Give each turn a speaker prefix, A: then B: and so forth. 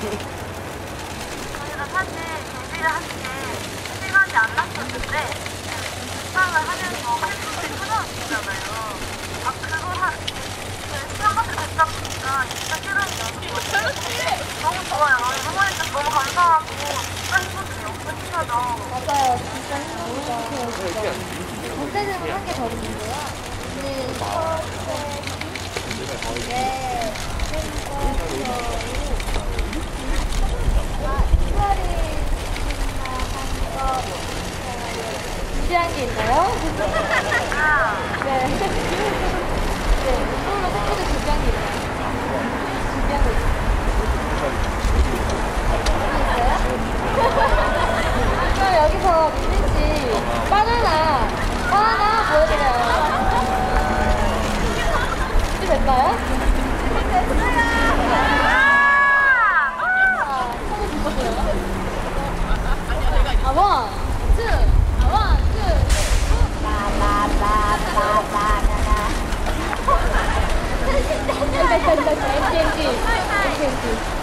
A: 저희가 사실 준비를 하는게 시간이 안 났었는데 부탁을 하면서 할 활동을 끊어주잖아요. 아 그거 한 시간까지 듣다 보니까 진짜 새로운 연습을 너무 좋아요. 응원해서 너무 감사하고 팬분들이 엄청 힘어 맞아요. 진짜 힘들죠. 무대는 한게 더 있는데요. 근데 이거 때 이제 팬분들 준한게 있나요? 네. 네. 솔로 코코 준비한 게 있나요? 준비한 거 있어요? 그럼 여기서 민진 씨 바나나 바나나 보여드려요. 준비됐나요? 됐어요. 아, 손을 주셨어요. 아, 뭐? 真的太先进，太先进。